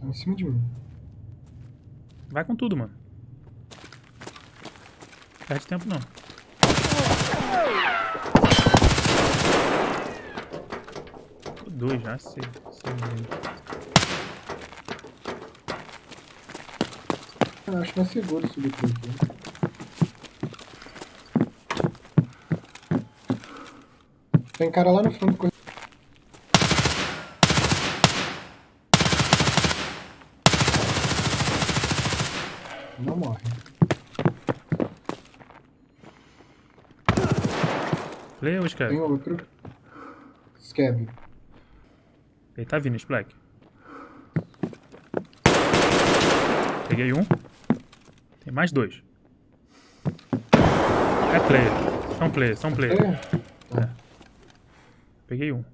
Tá em cima de mim. Vai com tudo, mano. Perde tempo não. Dois já, sei. sei acho mais seguro subir por aqui. Tem cara lá no fundo. correndo. Não morre. Play ou escreve? Tem outro. Scab. Ele tá vindo, Splack. Peguei um. Tem mais dois. É player. São player, são player. É? Peguei um.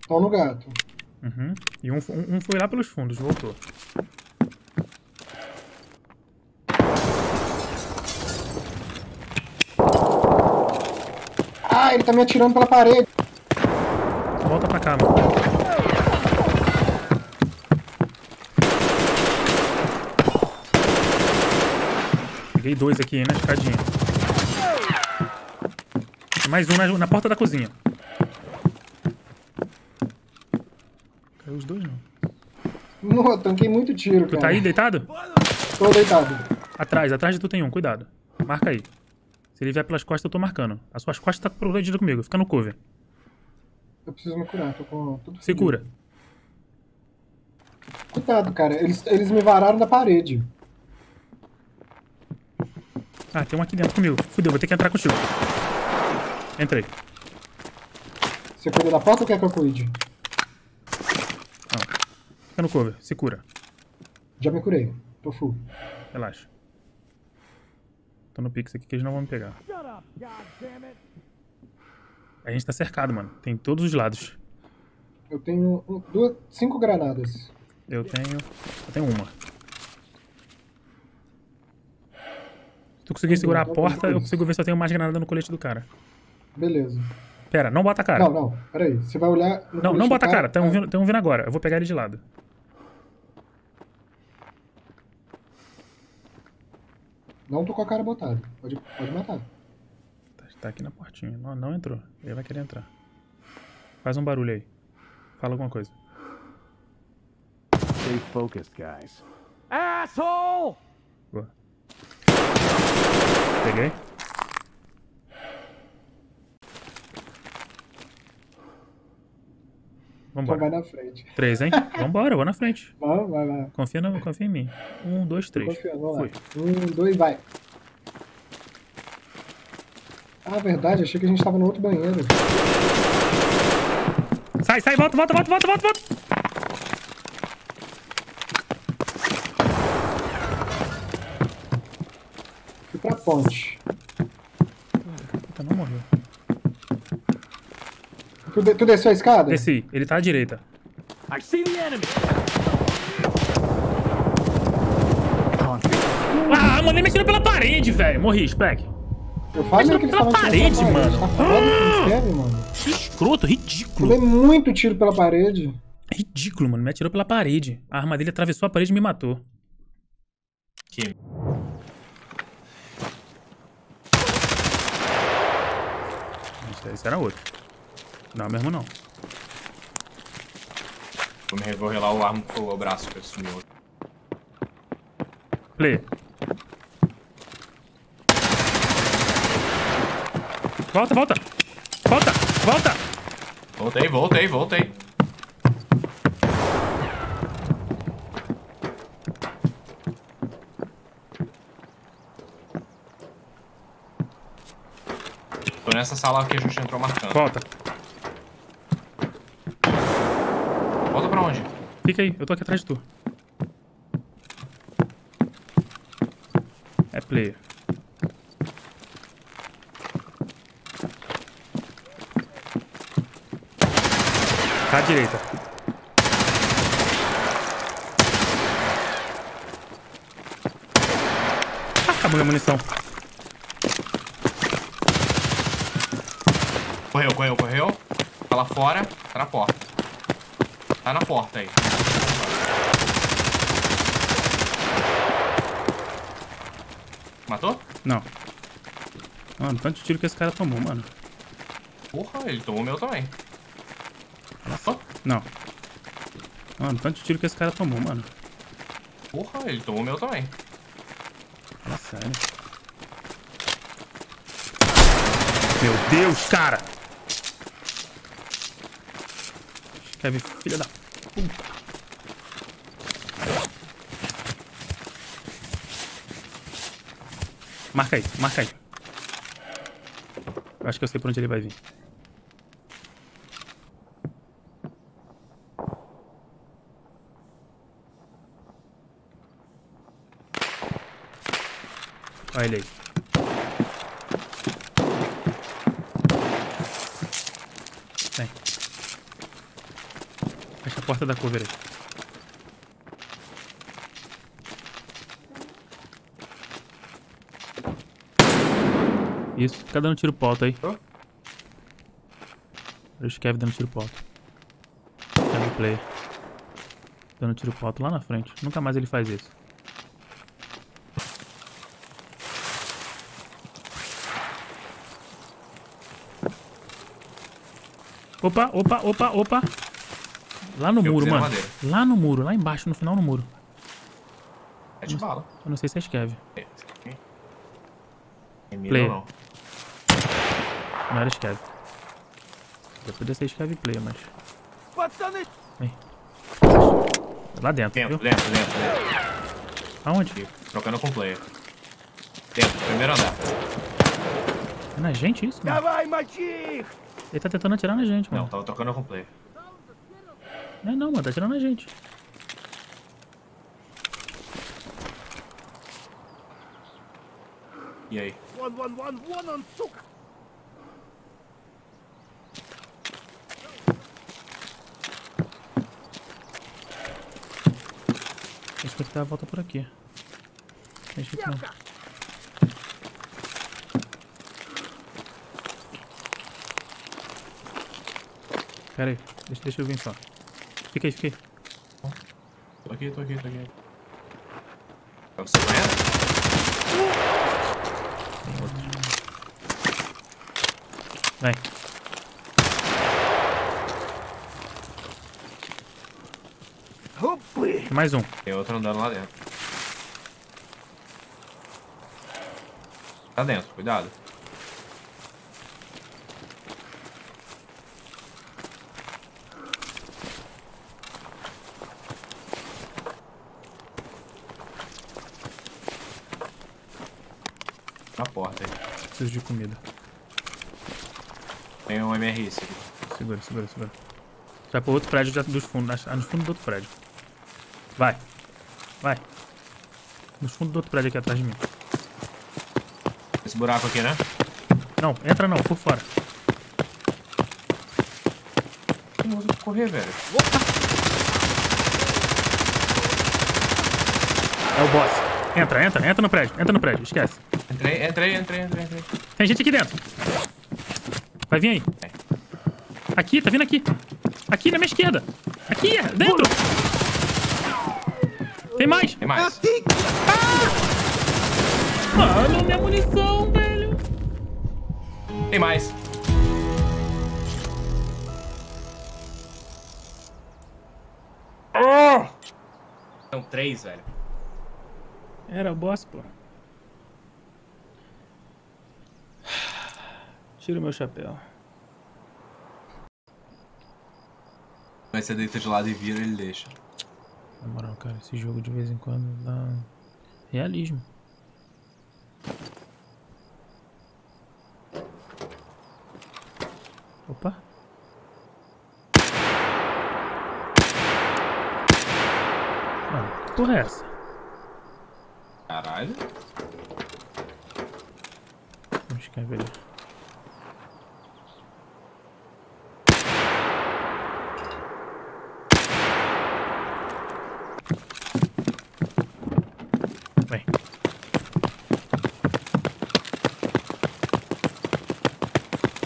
Estão no gato. Uhum. E um, um, um foi lá pelos fundos, voltou. Ah, ele tá me atirando pela parede. Volta pra cá, mano. Peguei dois aqui, na escadinha. Tem mais um na, na porta da cozinha. Caiu os dois, não. Não, tanquei muito tiro, Tu cara. tá aí deitado? Tô deitado. Atrás, atrás de tu tem um, cuidado. Marca aí. Se ele vier pelas costas, eu tô marcando. As suas costas tá protegida comigo, fica no cover. Eu preciso me curar, tô com tudo Se cura. Cuidado, cara. Eles, eles me vararam da parede. Ah, tem um aqui dentro comigo. Fudeu, vou ter que entrar contigo. Entrei. Você cuida da porta ou quer que eu cuide? Não. Fica no cover, se cura. Já me curei. Tô full. Relaxa. Tô no pix aqui que eles não vão me pegar. A gente tá cercado, mano. Tem todos os lados. Eu tenho um- duas, cinco granadas. Eu tenho. Eu tenho uma. Se tu conseguir segurar a porta, eu consigo ver se eu tenho mais granada no colete do cara. Beleza. Pera, não bota a cara. Não, não. Peraí. Você vai olhar... no Não, não bota a do cara. Tem um, Ah, vindo, tem um vindo agora. Eu vou pegar ele de lado. Não tô com a cara botada. Pode, pode matar. Tá, tá aqui na portinha. Não, não entrou. Ele vai querer entrar. Faz um barulho aí. Fala alguma coisa. Stay focused, guys. Asshole! Boa. Peguei. Então Vambora. vai na frente. Três, hein? Vambora, eu vou na frente. Vai, vai, vai. Confia, no, confia em mim. Um, dois, três. confiando. Vamos lá. Fui. Um, dois, vai. Ah, verdade. Achei que a gente tava no outro banheiro. Sai, sai, volta, volta, volta, volta, volta, volta. Fui pra ponte. Puta, não morreu. Tu, tu desceu a escada? Desci, ele tá à direita. I see the enemy! Ah, mano, ele me tirou pela parede, velho. Morri, Spec. Eu falei que eles pela parede, pela mano. Tá foda que eles querem, mano. Que escroto, Eu ridículo. dei muito tiro pela parede. Ridículo, mano. Me atirou pela parede. A arma dele atravessou a parede e me matou. Que esse era outro. Não, mesmo não. Vou me vou relar o arma o braço que sumiu. Play. Volta, volta. Volta, volta. Voltei, voltei, voltei. Tô nessa sala que a gente entrou marcando. Volta. Volta pra onde? Fica aí, eu tô aqui atrás de tu. É player. Tá à direita. Ah, acabou minha munição. Correu, correu, correu. Tá lá fora. Tá na porta. Tá na porta aí. Matou? Não. Mano, tanto tiro que esse cara tomou, mano. Porra, ele tomou o meu também. Matou? Não. Mano, tanto tiro que esse cara tomou, mano. Porra, ele tomou o meu também. Sério. Meu Deus, cara! Kevin, filha da puta. Marca aí, marca aí. Eu acho que eu sei por onde ele vai vir. Olha ele aí. Fecha a porta da cover aí. Isso, fica dando tiro pro alto aí. Tô. Olha o Kev dando tiro pro alto. Kev player. Dando tiro pro alto lá na frente. Nunca mais ele faz isso. Opa, opa, opa, opa. Lá no muro, é mano. Lá no muro, lá embaixo, no final no muro. É de bala. Eu não sei se é escreve. É, é play. não? Não era escreve. Eu podia ser escreve play, mas... Vem. Lá dentro, Dentro, viu? dentro, dentro, dentro. Aonde? Aqui, trocando com o player. Dentro, primeiro andar. É na gente isso, mano? Ele tá tentando atirar na gente, mano. Não, tava trocando com o player. É não, mano, tá atirando a gente. E aí? One, one, one, one on suka. Acho que dar a volta por aqui. Acho que não. Pera aí, deixa, deixa eu vir só. Fica aí, fica aí. Tô aqui, tô aqui, tô aqui. Você ganha? Outro. Vai. Tem mais um. Tem outro andando lá dentro. Tá dentro, cuidado. Preciso de comida. Tem um MRS aqui. Segura, segura, segura. Já pro outro prédio já dos fundos. Ah, no fundo do outro prédio. Vai. Vai. No fundo do outro prédio aqui atrás de mim. Esse buraco aqui, né? Não, entra não, por fora. Outro pra correr, velho. É o boss. Entra, entra, entra no prédio. Entra no prédio, esquece. Entrei, entrei, entrei, entrei, entrei. Tem gente aqui dentro. Vai vir aí. Aqui, tá vindo aqui. Aqui na minha esquerda. Aqui, é, dentro. Tem mais. Tem mais. Mano, minha munição, velho. Tem mais. São três, velho. Era o boss, pô. Tira o meu chapéu. Mas você deita de lado e vira, ele deixa. Na moral, cara, esse jogo de vez em quando dá realismo. Opa. Mano, que porra é essa? Caralho. Vamos escrever ali. Vem.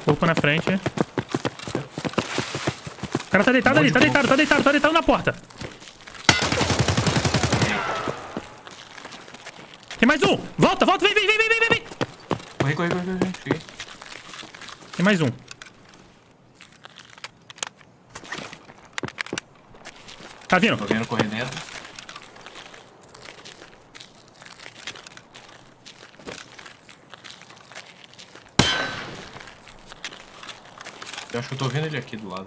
Corpo na frente. O cara tá deitado ali, tá deitado, tá deitado, tá deitado na porta. Tem mais um! Volta, volta, vem, vem, vem, vem, vem, vem! Corri, corri, corri, corri. Cheguei. Tem mais um. Tá vindo? Tô vendo correr dentro. Eu acho que eu tô vendo ele aqui do lado.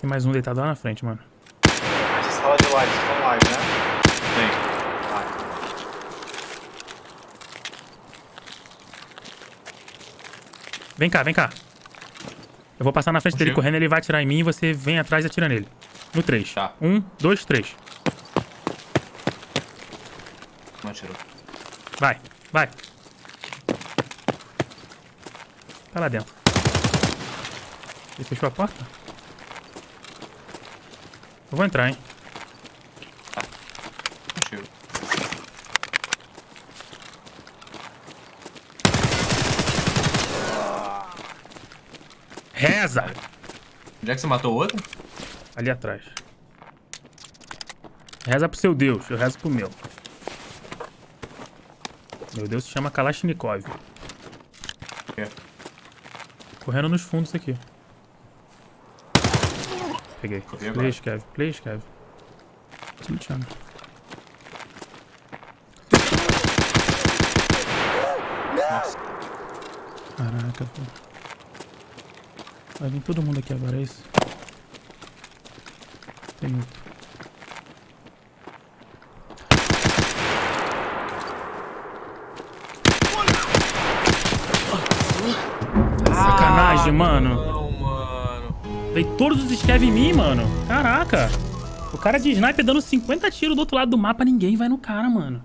Tem mais um deitado lá na frente, mano. Essa sala de live, vocês estão live, né? Tem. Vai. Vem cá, vem cá. Eu vou passar na frente dele Contigo. correndo, ele vai atirar em mim e você vem atrás e atira nele. No 3. Tá. Um, dois, três. Não atirou. Vai, vai. Vai lá dentro. Ele fechou a porta? Eu vou entrar, hein? Reza! Onde é que você matou o outro? Ali atrás. Reza pro seu Deus, eu rezo pro meu. Meu Deus se chama Kalashnikov. É. Correndo nos fundos aqui. Peguei. Play, Kev. Play, Kev. Tô lutando. Nossa. Caraca, pô. Vai vir todo mundo aqui agora, é isso? Tem muito. Sacanagem, mano. Veio todos os scav em mim, mano. Caraca. O cara de sniper dando 50 tiros do outro lado do mapa, ninguém vai no cara, mano.